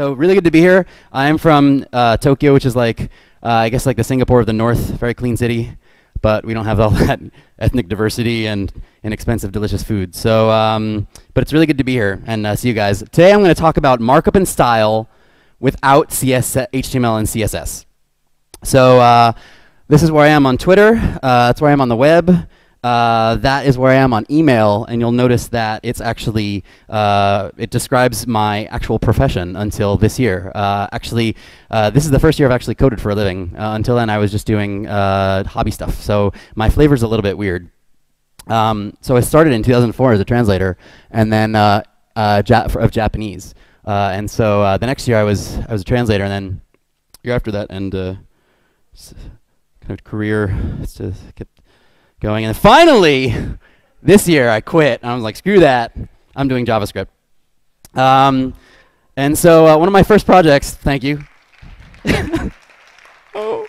So really good to be here. I'm from uh, Tokyo, which is like, uh, I guess like the Singapore of the North, very clean city, but we don't have all that ethnic diversity and inexpensive, delicious food. So, um, but it's really good to be here and uh, see you guys. Today I'm going to talk about markup and style without CS HTML and CSS. So uh, this is where I am on Twitter. Uh, that's where I am on the web. Uh, that is where I am on email, and you'll notice that it's actually, uh, it describes my actual profession until this year. Uh, actually, uh, this is the first year I've actually coded for a living. Uh, until then, I was just doing hobby stuff. So my flavor's a little bit weird. Um, so I started in 2004 as a translator, and then ja of Japanese. and so the next year I was I was a translator, and then year after that, and kind of career just kept going. And then finally, this year I quit. I was like, screw that. I'm doing JavaScript. Um, and so uh, one of my first projects, thank you. oh.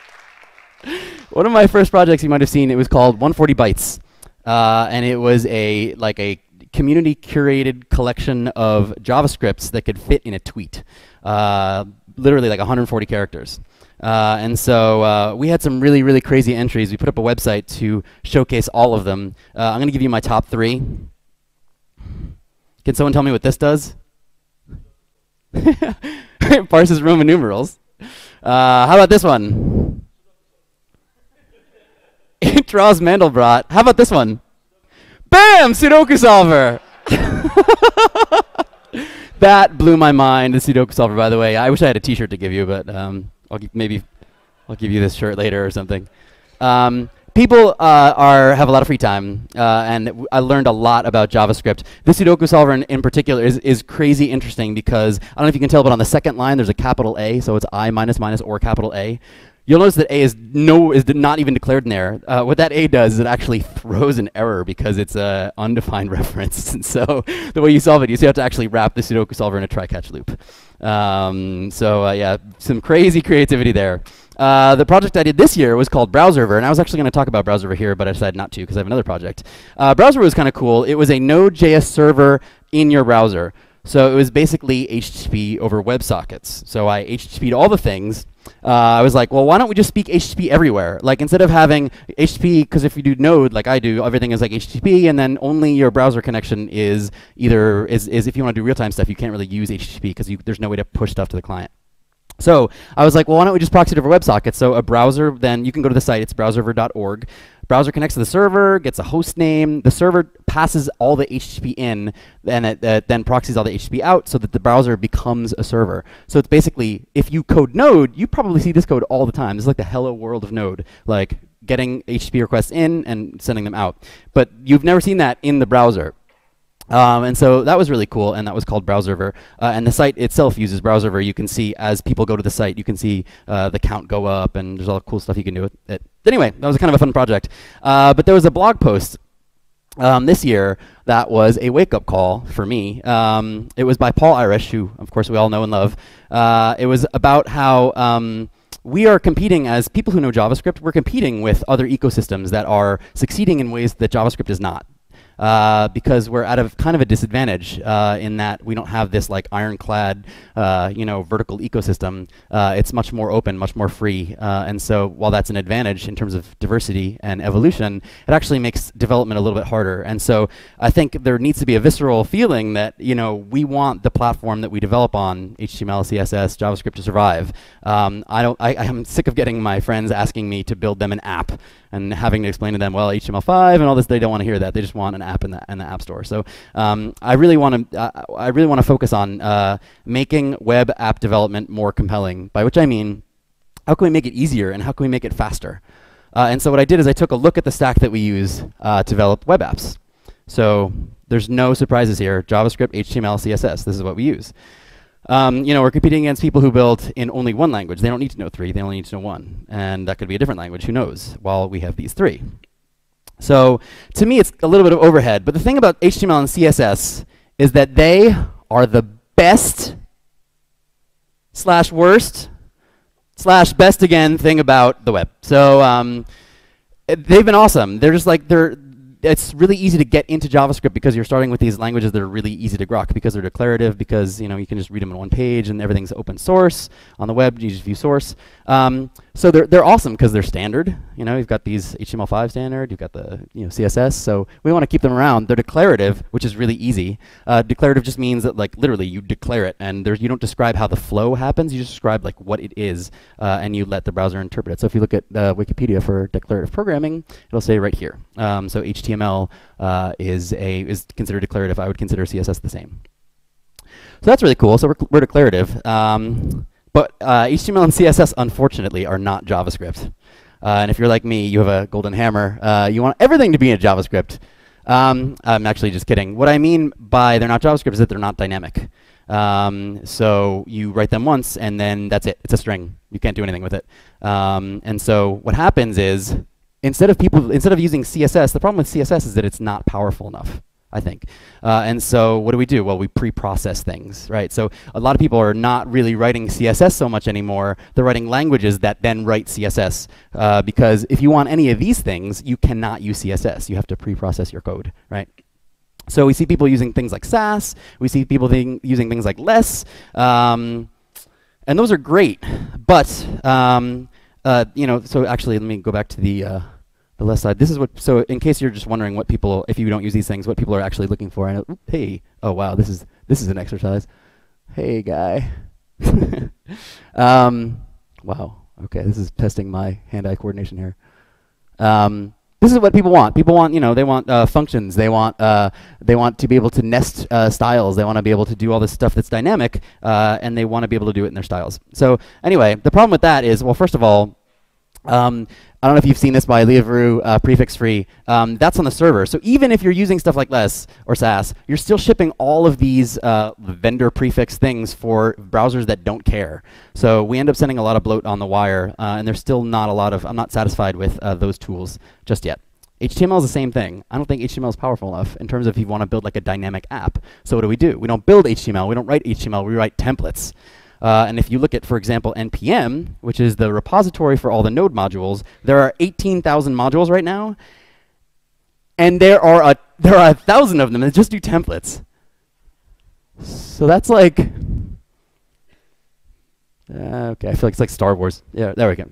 One of my first projects you might have seen, it was called 140 Bytes. Uh, and it was a like a community curated collection of JavaScripts that could fit in a tweet. Uh, literally like 140 characters. Uh, and so uh, we had some really, really crazy entries. We put up a website to showcase all of them. Uh, I'm going to give you my top three. Can someone tell me what this does? it parses Roman numerals. Uh, how about this one? it draws Mandelbrot. How about this one? Bam! Sudoku solver! that blew my mind, the Sudoku solver, by the way. I wish I had a t-shirt to give you, but um, I'll maybe I'll give you this shirt later or something. Um, people uh, are have a lot of free time, uh, and I learned a lot about JavaScript. This Sudoku solver in, in, particular is, is crazy interesting because I don't know if you can tell, but on the second line there's a capital A, so it's I minus minus or capital A. You'll notice that A is no is not even declared in there. Uh, what that A does is it actually throws an error because it's an undefined reference. and so the way you solve it, you have to actually wrap the Sudoku solver in a try-catch loop. Um, so uh, yeah, some crazy creativity there. Uh, the project I did this year was called Browserver, and I was actually going to talk about Browserver here, but I decided not to because I have another project. Uh, Browserver was kind of cool. It was a Node.js server in your browser. So it was basically HTTP over WebSockets. So I HTTP'd all the things. Uh, I was like, well, why don't we just speak HTTP everywhere? Like instead of having HTTP, because if you do Node like I do, everything is like HTTP, and then only your browser connection is either is, is if you want to do real-time stuff, you can't really use HTTP because there's no way to push stuff to the client. So I was like, well, why don't we just proxy it over WebSockets? So a browser, then you can go to the site, it's browserver.org. Browser connects to the server, gets a host name. The server passes all the HTTP in, and it uh, then proxies all the HTTP out so that the browser becomes a server. So it's basically, if you code Node, you probably see this code all the time. This is like the hello world of Node, like getting HTTP requests in and sending them out. But you've never seen that in the browser. Um, and so that was really cool, and that was called Browserver. Uh, and the site itself uses Browserver. You can see as people go to the site, you can see uh, the count go up, and there's all cool stuff you can do with it. Anyway, that was kind of a fun project. Uh, but there was a blog post um, this year that was a wake-up call for me. Um, it was by Paul Irish, who, of course, we all know and love. Uh, it was about how um, we are competing as people who know JavaScript. We're competing with other ecosystems that are succeeding in ways that JavaScript is not uh, because we're at a kind of a disadvantage uh, in that we don't have this like ironclad, uh, you know, vertical ecosystem. Uh, it's much more open, much more free, uh, and so while that's an advantage in terms of diversity and evolution, it actually makes development a little bit harder. And so I think there needs to be a visceral feeling that you know we want the platform that we develop on HTML, CSS, JavaScript to survive. Um, I don't. I, I'm sick of getting my friends asking me to build them an app and having to explain to them, well, HTML5 and all this, they don't want to hear that. They just want an app in the, in the App Store. So um, I really want to uh, I really want to focus on uh, making web app development more compelling. By which I mean, how can we make it easier and how can we make it faster? Uh, and so what I did is I took a look at the stack that we use uh, to develop web apps. So there's no surprises here. JavaScript, HTML, CSS. This is what we use. Um, you know, we're competing against people who build in only one language. They don't need to know three, they only need to know one. And that could be a different language, who knows, while we have these three. So to me, it's a little bit of overhead. But the thing about HTML and CSS is that they are the best slash worst slash best again thing about the web. So um, they've been awesome. They're just like, they're, it's really easy to get into JavaScript because you're starting with these languages that are really easy to grok because they're declarative because you know you can just read them in one page and everything's open source on the web. You just view source. Um, so they're they're awesome because they're standard. You know, you've got these HTML5 standard, you've got the you know CSS. So we want to keep them around. They're declarative, which is really easy. Uh, declarative just means that like literally you declare it, and there's you don't describe how the flow happens. You just describe like what it is, uh, and you let the browser interpret it. So if you look at uh, Wikipedia for declarative programming, it'll say right here. Um, so HTML uh, is a is considered declarative. I would consider CSS the same. So that's really cool. So we're, we're declarative. Um, but uh, HTML and CSS, unfortunately, are not JavaScript. Uh, and if you're like me, you have a golden hammer. Uh, you want everything to be in JavaScript. Um, I'm actually just kidding. What I mean by they're not JavaScript is that they're not dynamic. Um, so you write them once, and then that's it. It's a string. You can't do anything with it. Um, and so what happens is, instead of people, instead of using CSS, the problem with CSS is that it's not powerful enough. I think. Uh, and so what do we do? Well, we pre-process things, right? So a lot of people are not really writing CSS so much anymore. They're writing languages that then write CSS uh, because if you want any of these things, you cannot use CSS. You have to pre-process your code, right? So we see people using things like Sass. We see people thing using things like less. Um, and those are great. But, um, uh, you know, so actually let me go back to the uh, the left side. This is what, so in case you're just wondering what people, if you don't use these things, what people are actually looking for. And uh, hey, oh wow, this is, this is an exercise. Hey guy. um, wow, okay, this is testing my hand-eye coordination here. Um, this is what people want. People want, you know, they want uh, functions. They want, uh, they want to be able to nest uh, styles. They want to be able to do all this stuff that's dynamic, uh, and they want to be able to do it in their styles. So anyway, the problem with that is, well, first of all, um, I don't know if you've seen this by Lea Verou uh, prefix free. Um, that's on the server. So even if you're using stuff like Less or Sass, you're still shipping all of these uh, vendor prefix things for browsers that don't care. So we end up sending a lot of bloat on the wire, uh, and there's still not a lot of, I'm not satisfied with uh, those tools just yet. HTML is the same thing. I don't think HTML is powerful enough in terms of if you want to build like a dynamic app. So what do we do? We don't build HTML. We don't write HTML. We write templates. Uh, and if you look at, for example, NPM, which is the repository for all the node modules, there are 18,000 modules right now. And there are a, there are a thousand of them that just do templates. So that's like, uh, okay, I feel like it's like Star Wars. Yeah, there we go.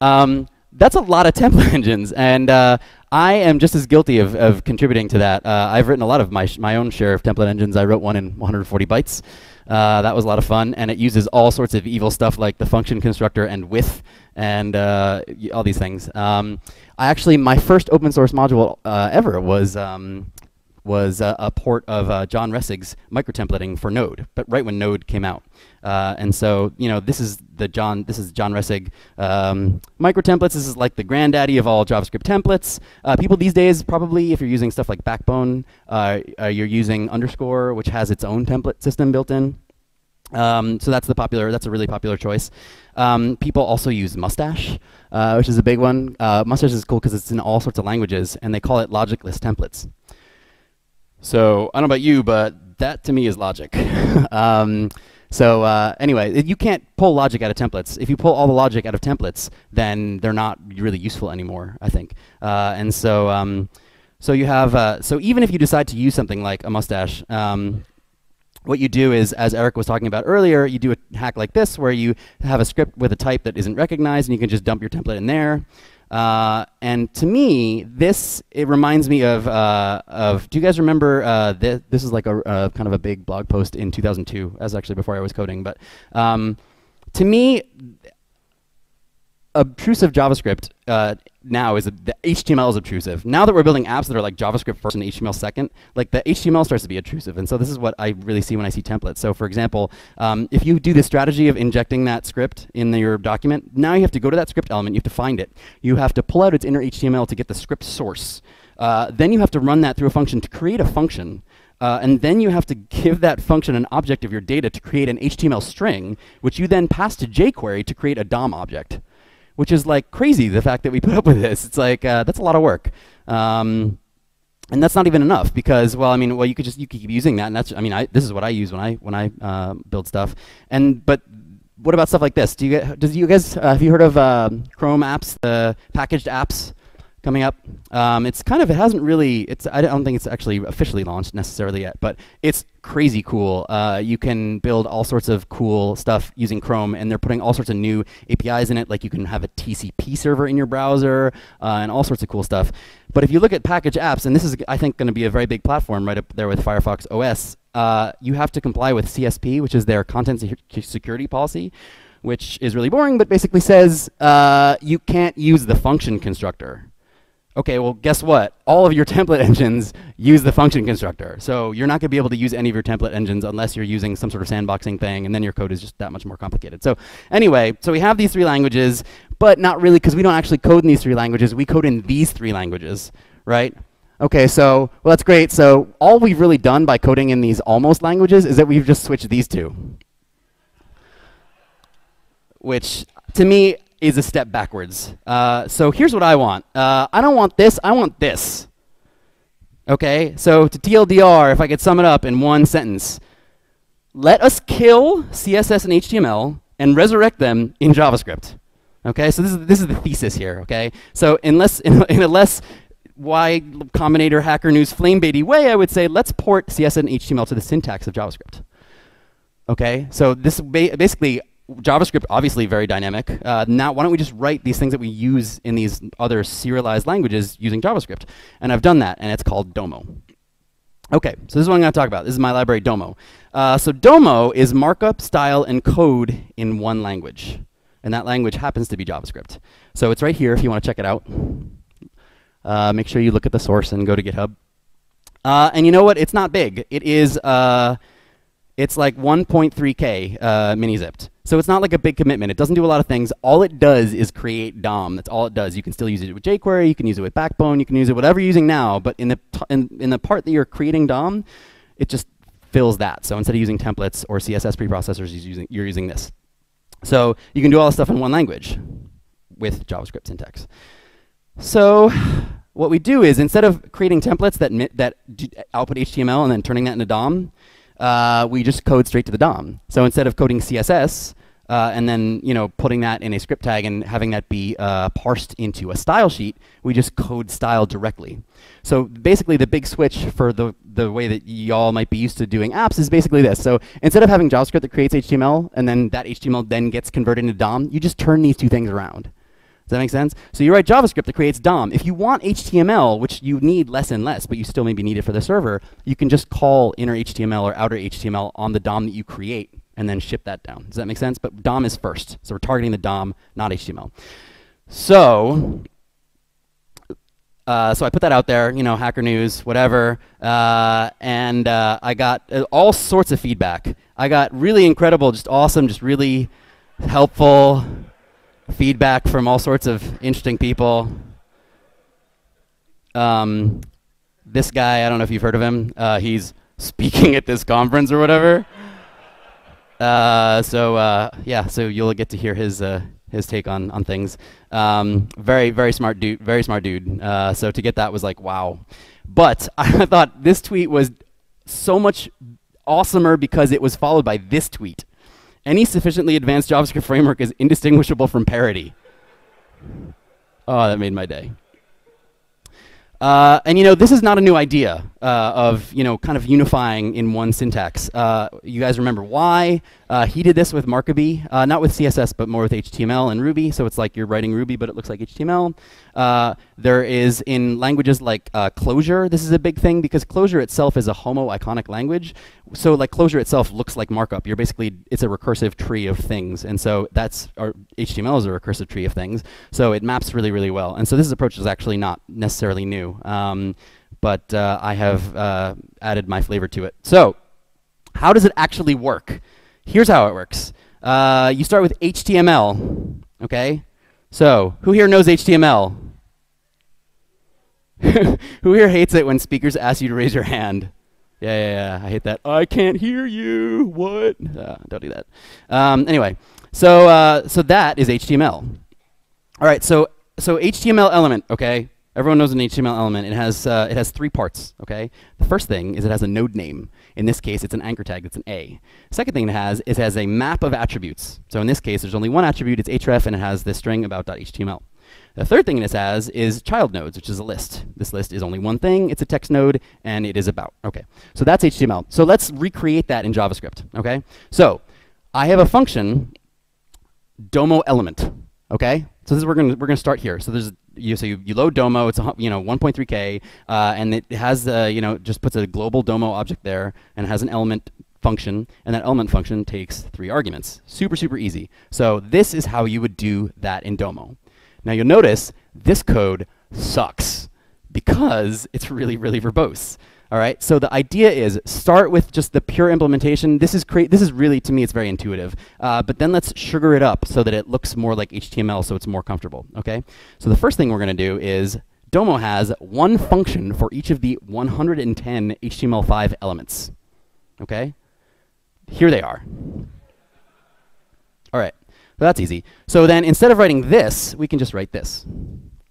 Um, that's a lot of template engines, and uh, I am just as guilty of, of contributing to that. Uh, I've written a lot of my, my own share of template engines. I wrote one in 140 bytes. Uh, that was a lot of fun, and it uses all sorts of evil stuff like the function constructor and with and uh, all these things. Um, I actually, my first open source module uh, ever was um, was uh, a port of uh, John Resig's microtemplating for Node, but right when Node came out. Uh, and so, you know, this is the John, this is John Resig um, microtemplates. This is like the granddaddy of all JavaScript templates. Uh, people these days, probably, if you're using stuff like Backbone, uh, uh, you're using Underscore, which has its own template system built in. Um, so that's the popular, that's a really popular choice. Um, people also use Mustache, uh, which is a big one. Mustache is cool because it's in all sorts of languages, and they call it logicless templates. So I don't know about you, but that to me is logic. um, so uh, anyway, you can't pull logic out of templates. If you pull all the logic out of templates, then they're not really useful anymore, I think. Uh, and so, um, so you have, uh, so even if you decide to use something like a mustache, um, what you do is, as Eric was talking about earlier, you do a hack like this where you have a script with a type that isn't recognized and you can just dump your template in there. Uh, and to me, this it reminds me of uh, of. Do you guys remember? Uh, this, this is like a kind of a big blog post in 2002. As actually before I was coding, but um, to me, obtrusive JavaScript uh, now is the HTML is obtrusive. Now that we're building apps that are like JavaScript first and HTML second, like the HTML starts to be obtrusive. And so this is what I really see when I see templates. So for example, um, if you do the strategy of injecting that script in the, your document, now you have to go to that script element. You have to find it. You have to pull out its inner HTML to get the script source. Uh, then you have to run that through a function to create a function. Uh, and then you have to give that function an object of your data to create an HTML string, which you then pass to jQuery to create a DOM object which is like crazy. The fact that we put up with this, it's like uh, that's a lot of work. Um, and that's not even enough because well I mean well you could just you could keep using that and that's I mean I this is what I use when I when I uh, build stuff and but what about stuff like this do you get does you guys uh, have you heard of uh, Chrome apps the packaged apps coming up. Um, it's kind of it hasn't really it's I don't think it's actually officially launched necessarily yet, but it's crazy cool. Uh, you can build all sorts of cool stuff using Chrome, and they're putting all sorts of new APIs in it. Like you can have a TCP server in your browser uh, and all sorts of cool stuff. But if you look at package apps, and this is I think going to be a very big platform right up there with Firefox OS, uh, you have to comply with CSP, which is their content security policy which is really boring, but basically says uh, you can't use the function constructor. Okay, well, guess what? All of your template engines use the function constructor. So you're not going to be able to use any of your template engines unless you're using some sort of sandboxing thing, and then your code is just that much more complicated. So anyway, so we have these three languages, but not really because we don't actually code in these three languages. We code in these three languages, right? Okay, so, well, that's great. So all we've really done by coding in these almost languages is that we've just switched these two which to me is a step backwards. Uh, so here's what I want. Uh, I don't want this, I want this. Okay, so to TLDR, if I could sum it up in one sentence, let us kill CSS and HTML and resurrect them in JavaScript. Okay, so this is, this is the thesis here, okay? So in, less, in, in a less Y Combinator Hacker News flame baity way, I would say let's port CSS and HTML to the syntax of JavaScript. Okay, so this ba basically JavaScript, obviously very dynamic. Uh, now, why don't we just write these things that we use in these other serialized languages using JavaScript? And I've done that, and it's called Domo. Okay, so this is what I'm going to talk about. This is my library, Domo. Uh, so Domo is markup, style, and code in one language. And that language happens to be JavaScript. So it's right here if you want to check it out. Uh, make sure you look at the source and go to GitHub. Uh, and you know what? It's not big. It is, uh, it's like 1.3K uh, mini-zipped. So it's not like a big commitment. It doesn't do a lot of things. All it does is create DOM. That's all it does. You can still use it with jQuery. You can use it with Backbone. You can use it whatever you're using now. But in the in, in the part that you're creating DOM, it just fills that. So instead of using templates or CSS preprocessors, you're using, you're using this. So you can do all this stuff in one language with JavaScript syntax. So what we do is instead of creating templates that that output HTML and then turning that into DOM, uh, we just code straight to the DOM. So instead of coding CSS uh, and then you know putting that in a script tag and having that be uh, parsed into a style sheet, we just code style directly. So basically, the big switch for the the way that y'all might be used to doing apps is basically this. So instead of having JavaScript that creates HTML and then that HTML then gets converted into DOM, you just turn these two things around. Does that make sense? So you write JavaScript that creates DOM. If you want HTML, which you need less and less, but you still maybe need it for the server, you can just call inner HTML or outer HTML on the DOM that you create and then ship that down. Does that make sense? But DOM is first. So we're targeting the DOM, not HTML. So, uh, so I put that out there, you know, Hacker News, whatever, uh, and uh, I got uh, all sorts of feedback. I got really incredible, just awesome, just really helpful, feedback from all sorts of interesting people. Um, this guy, I don't know if you've heard of him. Uh, he's speaking at this conference or whatever. Uh, so uh, yeah, so you'll get to hear his uh, his take on on things. Um, very very smart dude. Very smart dude. Uh, so to get that was like wow. But I thought this tweet was so much awesomer because it was followed by this tweet. Any sufficiently advanced JavaScript framework is indistinguishable from parity. Oh, that made my day. Uh, and you know, this is not a new idea uh, of you know kind of unifying in one syntax. Uh, you guys remember why uh, he did this with Markaby, uh, not with CSS, but more with HTML and Ruby. So it's like you're writing Ruby, but it looks like HTML. Uh, there is in languages like Clojure. This is a big thing because Clojure itself is a homo-iconic language. So like Clojure itself looks like markup. You're basically it's a recursive tree of things, and so that's our HTML is a recursive tree of things. So it maps really, really well. And so this approach is actually not necessarily new. Um, but uh, I have uh, added my flavor to it. So, how does it actually work? Here's how it works. Uh, you start with HTML, okay? So, who here knows HTML? who here hates it when speakers ask you to raise your hand? Yeah, yeah, yeah. I hate that. I can't hear you. What? Uh, don't do that. Um, anyway, so uh, so that is HTML. All right. So so HTML element. Okay. Everyone knows an HTML element. It has, uh, it has three parts, okay? The first thing is it has a node name. In this case, it's an anchor tag that's an A. Second thing it has is it has a map of attributes. So in this case, there's only one attribute, it's href, and it has this string about .html. The third thing this has is child nodes, which is a list. This list is only one thing. It's a text node, and it is about. Okay, so that's HTML. So let's recreate that in JavaScript. Okay, so I have a function, domo element. Okay, so this is we're gonna we're gonna start here. So there's you so you, you load Domo. It's a you know 1.3k, uh, and it has uh, you know just puts a global Domo object there, and has an element function, and that element function takes three arguments. Super super easy. So this is how you would do that in Domo. Now you'll notice this code sucks because it's really really verbose. All right, so the idea is start with just the pure implementation. This is This is really, to me, it's very intuitive. Uh, but then let's sugar it up so that it looks more like HTML, so it's more comfortable. Okay, so the first thing we're going to do is Domo has one function for each of the 110 HTML5 elements. Okay, here they are. All right, so that's easy. So then instead of writing this, we can just write this.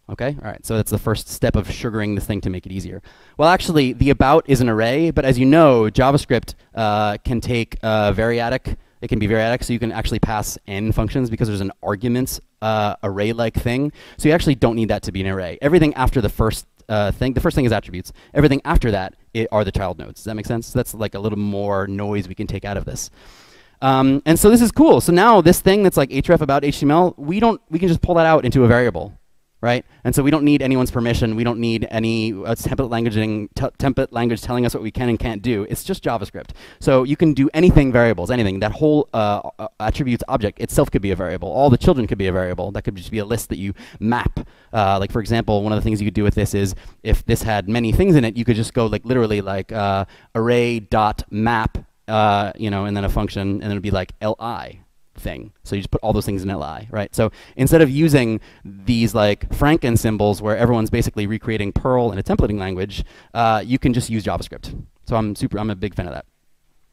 Okay, all right, so that's the first step of sugaring this thing to make it easier. Well, actually, the about is an array, but as you know, JavaScript uh, can take uh, variadic, it can be variadic, so you can actually pass n functions because there's an arguments uh, array-like thing. So you actually don't need that to be an array. Everything after the first uh, thing, the first thing is attributes. Everything after that are the child nodes. Does that make sense? So that's like a little more noise we can take out of this. Um, and so this is cool. So now this thing that's like href about HTML, we don't, we can just pull that out into a variable right? And so we don't need anyone's permission. We don't need any uh, template languaging, template language telling us what we can and can't do. It's just JavaScript. So you can do anything variables, anything. That whole uh, uh, attributes object itself could be a variable. All the children could be a variable. That could just be a list that you map. Uh, like for example, one of the things you could do with this is if this had many things in it, you could just go like literally like uh, array dot map, uh, you know, and then a function, and then it'd be like li thing. So you just put all those things in li, right? So instead of using these like Franken symbols where everyone's basically recreating Perl in a templating language, uh, you can just use JavaScript. So I'm super, I'm a big fan of that.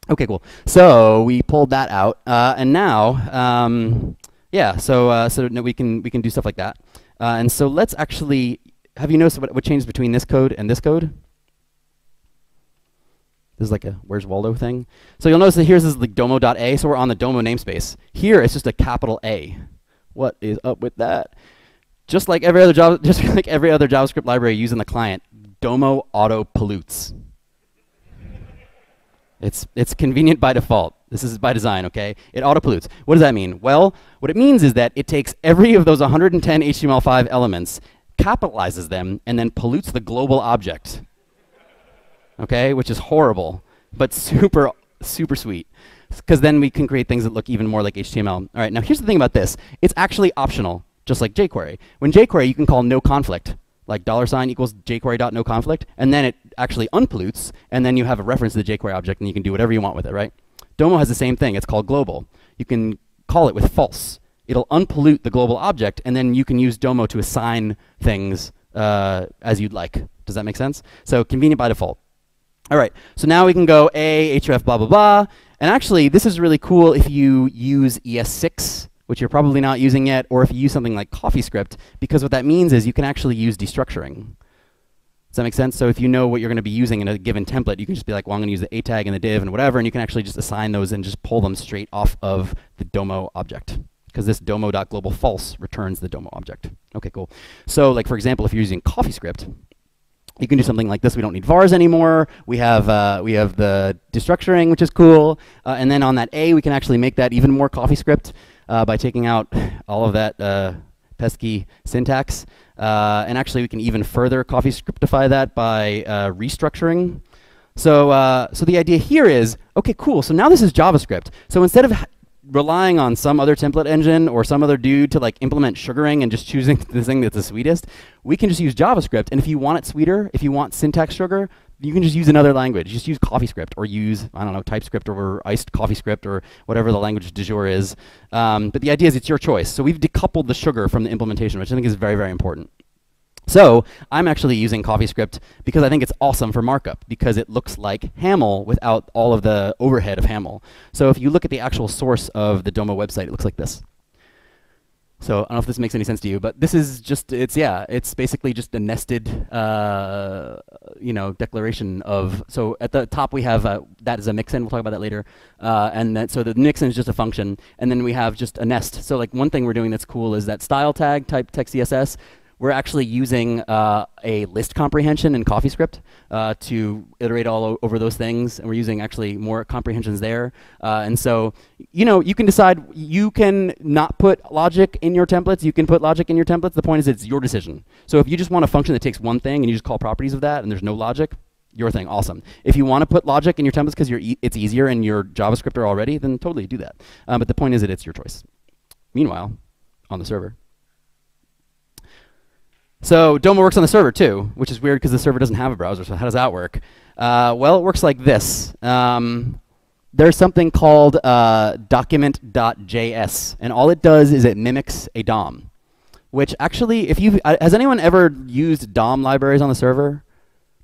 Okay, cool. So we pulled that out, uh, and now, um, yeah. So uh, so we can we can do stuff like that. Uh, and so let's actually have you noticed what, what changed between this code and this code? This is like a Where's Waldo thing. So you'll notice that here's this like domo.a, so we're on the domo namespace. Here it's just a capital A. What is up with that? Just like every other Java, just like every other JavaScript library using the client, domo auto pollutes. It's, it's convenient by default. This is by design, okay? It auto pollutes. What does that mean? Well, what it means is that it takes every of those 110 HTML5 elements, capitalizes them, and then pollutes the global object okay, which is horrible, but super, super sweet. Because then we can create things that look even more like HTML. All right, now here's the thing about this. It's actually optional, just like jQuery. When jQuery, you can call no conflict, like dollar sign equals jQuery.noConflict, and then it actually unpollutes, and then you have a reference to the jQuery object, and you can do whatever you want with it, right? Domo has the same thing. It's called global. You can call it with false. It'll unpollute the global object, and then you can use Domo to assign things uh, as you'd like. Does that make sense? So convenient by default. All right, so now we can go A, href, blah, blah, blah. And actually, this is really cool if you use ES6, which you're probably not using yet, or if you use something like CoffeeScript, because what that means is you can actually use destructuring. Does that make sense? So if you know what you're going to be using in a given template, you can just be like, well, I'm going to use the A tag and the div and whatever, and you can actually just assign those and just pull them straight off of the Domo object. Because this domo.global false returns the Domo object. Okay, cool. So like, for example, if you're using CoffeeScript, you can do something like this. We don't need vars anymore. We have uh, we have the destructuring, which is cool. Uh, and then on that A, we can actually make that even more CoffeeScript uh, by taking out all of that uh, pesky syntax. Uh, and actually, we can even further CoffeeScriptify that by uh, restructuring. So, so the idea here is, okay, cool. So now this is JavaScript. So instead of relying on some other template engine or some other dude to like implement sugaring and just choosing the thing that's the sweetest, we can just use JavaScript. And if you want it sweeter, if you want syntax sugar, you can just use another language. Just use CoffeeScript or use, I don't know, TypeScript or iced CoffeeScript or whatever the language du jour is. Um, but the idea is it's your choice. So we've decoupled the sugar from the implementation, which I think is very, very important. So I'm actually using CoffeeScript because I think it's awesome for markup because it looks like Haml without all of the overhead of Haml. So if you look at the actual source of the Domo website, it looks like this. So I don't know if this makes any sense to you, but this is just it's yeah, it's basically just a nested uh, you know declaration of so at the top we have uh, that is a mixin. We'll talk about that later, uh, and that, so the mixin is just a function, and then we have just a nest. So like one thing we're doing that's cool is that style tag type text CSS we're actually using uh, a list comprehension in CoffeeScript uh, to iterate all over those things, and we're using actually more comprehensions there. Uh, and so, you know, you can decide. You can not put logic in your templates. You can put logic in your templates. The point is, it's your decision. So if you just want a function that takes one thing and you just call properties of that, and there's no logic, your thing, awesome. If you want to put logic in your templates because e it's easier in your JavaScript already, then totally do that. Um, but the point is that it's your choice. Meanwhile, on the server. So Domo works on the server too, which is weird because the server doesn't have a browser. So how does that work? Uh, well, it works like this. Um, there's something called uh, document.js, and all it does is it mimics a DOM. Which actually, if you uh, has anyone ever used DOM libraries on the server?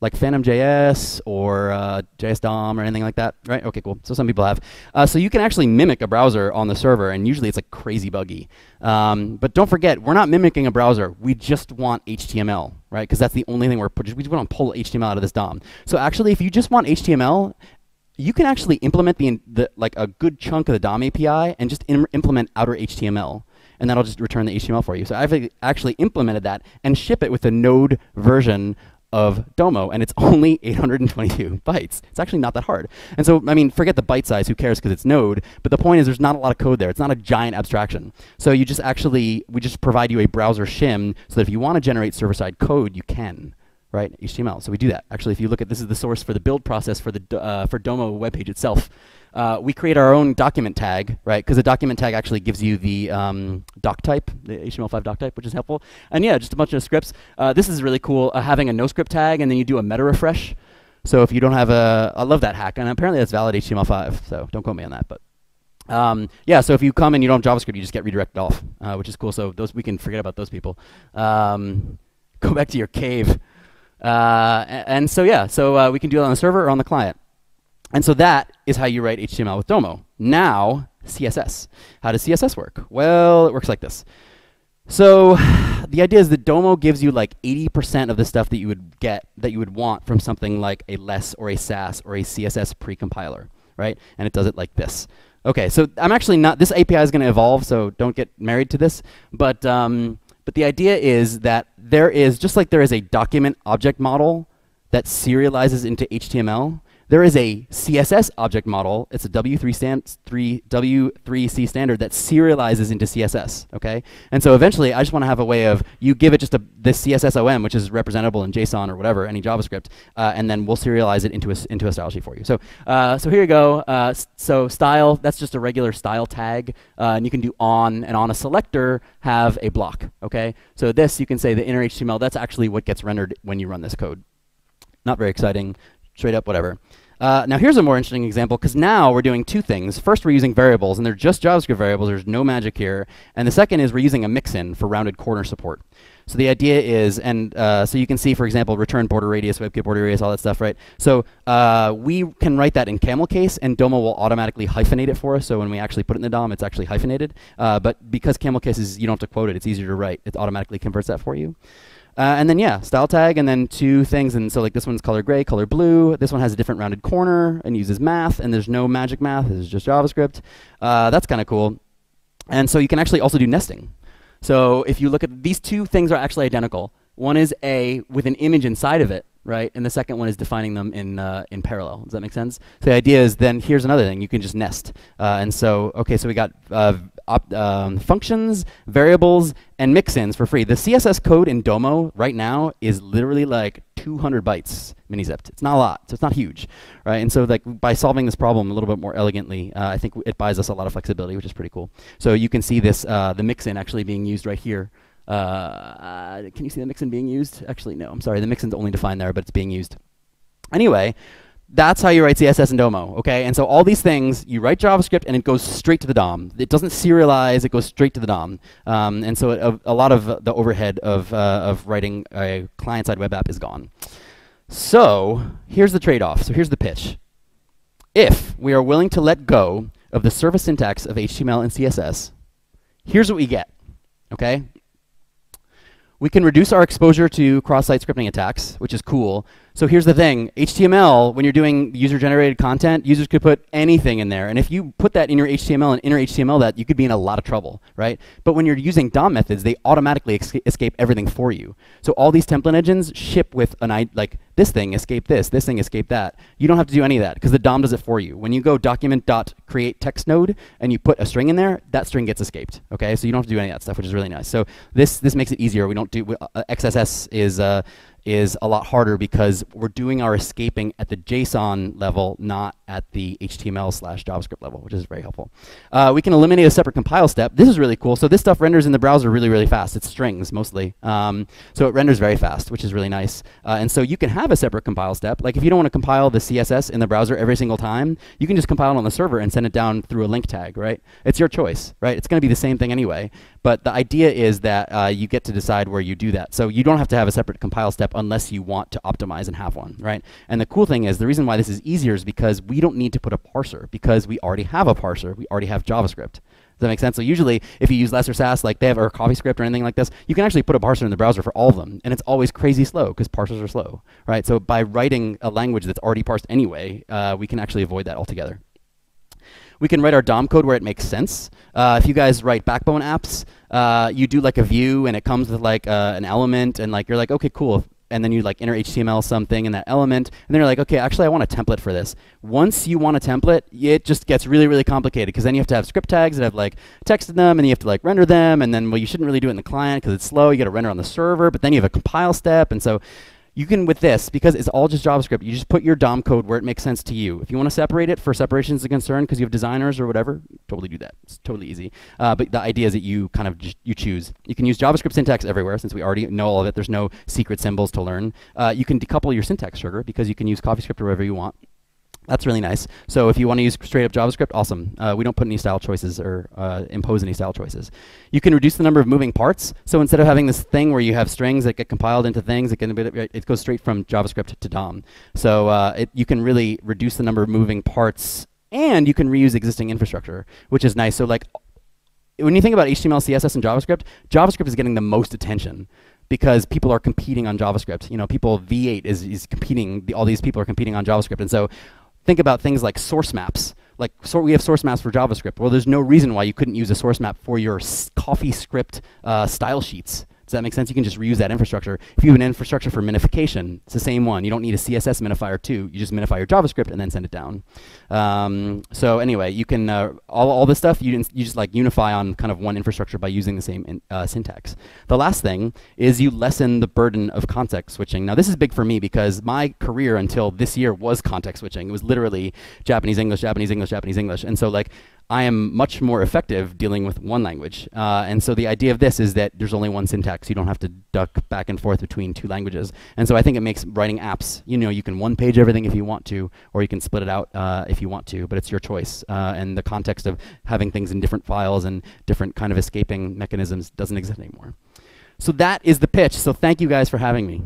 Like Phantom.js or uh, JSDOM or anything like that, right? Okay, cool. So some people have. Uh, so you can actually mimic a browser on the server, and usually it's like crazy buggy. Um, but don't forget, we're not mimicking a browser. We just want HTML, right? Because that's the only thing we're we just want to pull HTML out of this DOM. So actually, if you just want HTML, you can actually implement the, the like a good chunk of the DOM API and just implement outer HTML and that'll just return the HTML for you. So I've actually implemented that and ship it with the Node version of Domo, and it's only 822 bytes. It's actually not that hard. And so, I mean, forget the byte size, who cares because it's Node, but the point is there's not a lot of code there. It's not a giant abstraction. So you just actually, we just provide you a browser shim so that if you want to generate server-side code, you can right? HTML. So we do that. Actually, if you look at this is the source for the build process for the uh, for Domo web page itself. Uh, we create our own document tag, right? Because the document tag actually gives you the um, doc type, the HTML5 doc type, which is helpful. And yeah, just a bunch of scripts. Uh, this is really cool, uh, having a no script tag, and then you do a meta refresh. So if you don't have a, I love that hack, and apparently that's valid HTML5. So don't quote me on that, but. Um, yeah, so if you come and you don't have JavaScript, you just get redirected off, uh, which is cool. So those we can forget about those people. Um, go back to your cave. Uh, and so yeah, so uh, we can do it on the server or on the client. And so that is how you write HTML with Domo. Now, CSS. How does CSS work? Well, it works like this. So the idea is that Domo gives you like 80% of the stuff that you would get, that you would want from something like a less or a Sass or a CSS precompiler, right? And it does it like this. Okay, so I'm actually not, this API is going to evolve, so don't get married to this. But, um, but the idea is that there is, just like there is a document object model that serializes into HTML, there is a CSS object model. It's a W3 stand, 3, W3C standard that serializes into CSS. Okay, and so eventually, I just want to have a way of you give it just a this CSS OM, which is representable in JSON or whatever, any JavaScript, uh, and then we'll serialize it into a into a style sheet for you. So uh, so here you go. Uh, so style that's just a regular style tag, uh, and you can do on and on a selector have a block. Okay, so this you can say the inner HTML. That's actually what gets rendered when you run this code. Not very exciting straight up whatever. Uh, now here's a more interesting example because now we're doing two things. First, we're using variables, and they're just JavaScript variables. There's no magic here. And the second is we're using a mixin for rounded corner support. So the idea is, and uh, so you can see, for example, return border radius, WebKit border radius, all that stuff, right? So uh, we can write that in camel case, and Domo will automatically hyphenate it for us. So when we actually put it in the DOM, it's actually hyphenated. Uh, but because camel case is, you don't have to quote it, it's easier to write. It automatically converts that for you. Uh, and then yeah, style tag, and then two things. And so like this one's color gray, color blue. This one has a different rounded corner and uses math, and there's no magic math. Is just JavaScript. Uh, that's kind of cool. And so you can actually also do nesting. So if you look at these two things are actually identical. One is a with an image inside of it, right? And the second one is defining them in, uh, in parallel. Does that make sense? So the idea is then here's another thing. You can just nest. Uh, and so, okay, so we got uh, um, functions, variables, and mixins for free. The CSS code in Domo right now is literally like 200 bytes mini-zipped. It's not a lot, so it's not huge, right? And so like by solving this problem a little bit more elegantly, uh, I think it buys us a lot of flexibility, which is pretty cool. So you can see this, uh, the mixin actually being used right here. Uh, can you see the mixin being used? Actually, no. I'm sorry. The mixin's only defined there, but it's being used. Anyway, that's how you write CSS in Domo, okay? And so all these things, you write JavaScript and it goes straight to the DOM. It doesn't serialize, it goes straight to the DOM. Um, and so it, a, a, lot of the overhead of, uh, of writing a client-side web app is gone. So here's the trade-off. So here's the pitch. If we are willing to let go of the service syntax of HTML and CSS, here's what we get. Okay, we can reduce our exposure to cross-site scripting attacks, which is cool. So here's the thing, HTML, when you're doing user-generated content, users could put anything in there. And if you put that in your HTML and inner HTML that, you could be in a lot of trouble, right? But when you're using DOM methods, they automatically escape everything for you. So all these template engines ship with an, I like, this thing escape this, this thing escape that. You don't have to do any of that because the DOM does it for you. When you go document.create text node and you put a string in there, that string gets escaped, okay? So you don't have to do any of that stuff, which is really nice. So this, this makes it easier. We don't do, uh, XSS is, uh, is a lot harder because we're doing our escaping at the JSON level, not at the HTML slash JavaScript level, which is very helpful. Uh, we can eliminate a separate compile step. This is really cool. So this stuff renders in the browser really, really fast. It's strings mostly. Um, so it renders very fast, which is really nice. Uh, and so you can have a separate compile step. Like if you don't want to compile the CSS in the browser every single time, you can just compile it on the server and send it down through a link tag, right? It's your choice, right? It's going to be the same thing anyway. But the idea is that uh, you get to decide where you do that. So you don't have to have a separate compile step unless you want to optimize and have one, right? And the cool thing is, the reason why this is easier is because we don't need to put a parser because we already have a parser. We already have JavaScript. Does that make sense? So usually, if you use Less or Sass, like they have or CoffeeScript or anything like this, you can actually put a parser in the browser for all of them, and it's always crazy slow because parsers are slow, right? So by writing a language that's already parsed anyway, uh, we can actually avoid that altogether. We can write our DOM code where it makes sense. Uh, if you guys write Backbone apps, uh, you do like a view and it comes with like uh, an element, and like you're like, okay, cool and then you like inner HTML something in that element, and then you're like, okay, actually I want a template for this. Once you want a template, it just gets really, really complicated because then you have to have script tags that have like text in them, and you have to like render them, and then well, you shouldn't really do it in the client because it's slow. You got to render on the server, but then you have a compile step, and so you can, with this, because it's all just JavaScript, you just put your DOM code where it makes sense to you. If you want to separate it for separation is a concern because you have designers or whatever, totally do that. It's totally easy. Uh, but the idea is that you kind of you choose. You can use JavaScript syntax everywhere since we already know all of it. There's no secret symbols to learn. Uh, you can decouple your syntax sugar because you can use CoffeeScript or wherever you want. That's really nice. So if you want to use straight up JavaScript, awesome. Uh, we don't put any style choices or uh, impose any style choices. You can reduce the number of moving parts. So instead of having this thing where you have strings that get compiled into things, it, can be, it goes straight from JavaScript to DOM. So uh, it, you can really reduce the number of moving parts and you can reuse existing infrastructure, which is nice. So like when you think about HTML, CSS, and JavaScript, JavaScript is getting the most attention because people are competing on JavaScript. You know, people V8 is, is competing. The, all these people are competing on JavaScript, and so think about things like source maps. Like, so we have source maps for JavaScript. Well, there's no reason why you couldn't use a source map for your CoffeeScript uh, style sheets. Does that make sense? You can just reuse that infrastructure. If you have an infrastructure for minification, it's the same one. You don't need a CSS minifier too. You just minify your JavaScript and then send it down. Um, so anyway, you can uh, all, all this stuff you, you just like unify on kind of one infrastructure by using the same in, uh, syntax. The last thing is you lessen the burden of context switching. Now this is big for me because my career until this year was context switching. It was literally Japanese English, Japanese English, Japanese English, and so like I am much more effective dealing with one language. Uh, and so the idea of this is that there's only one syntax. You don't have to duck back and forth between two languages. And so I think it makes writing apps, you know, you can one page everything if you want to, or you can split it out uh, if you want to, but it's your choice. Uh, and the context of having things in different files and different kind of escaping mechanisms doesn't exist anymore. So that is the pitch. So thank you guys for having me.